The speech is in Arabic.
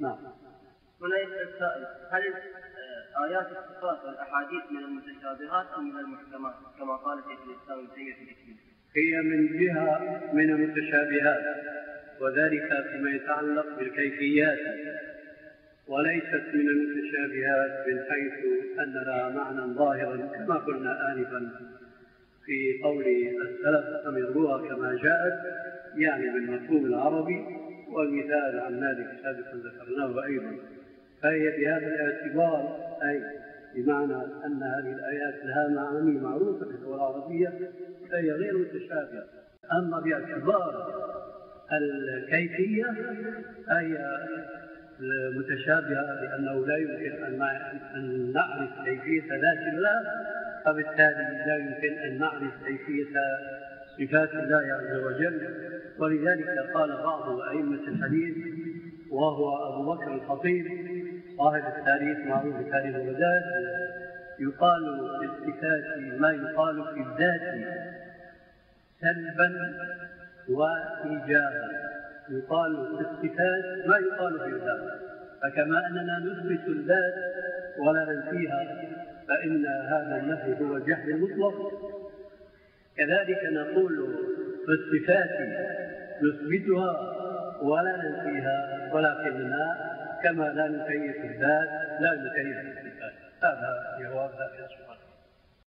نعم هنا يسأل السائل هل آيات الصفات والأحاديث من المتشابهات أم من المحكمات كما قال شيخ الإسلام ابن تيمية في؟ هي من جهة من المتشابهات وذلك فيما يتعلق بالكيفيات وليست من المتشابهات من حيث أن لها معنى ظاهرا كما قلنا آنفا في قول السلف أمروها كما جاءت يعني بالمفهوم العربي والمثال عن ذلك سابقا ذكرناه أيضا. فهي بهذا الاعتبار أي بمعنى أن هذه الآيات لها معاني معروفة في اللغة العربية فهي غير متشابهة. أما باعتبار الكيفية أي متشابهة لأنه لا يمكن أن نعرف كيفية ذات الله فبالتالي لا يمكن أن نعرف كيفية صفات الله عز وجل. ولذلك قال بعض أئمة الحديث وهو أبو بكر الخطيب صاحب التاريخ معروف بتاريخ بغداد يقال في الصفات ما يقال في الذات سلبا وإيجابا. يقال في الصفات ما يقال في الذات. فكما أننا نثبت الذات ولا ننفيها فإن هذا النفي هو الجهل المطلق. كذلك نقول في الصفات نثبتها ولا ننفيها ولكننا كما لا نكيف الذات لا نكيف الصفات. هذا جواب هذا السؤال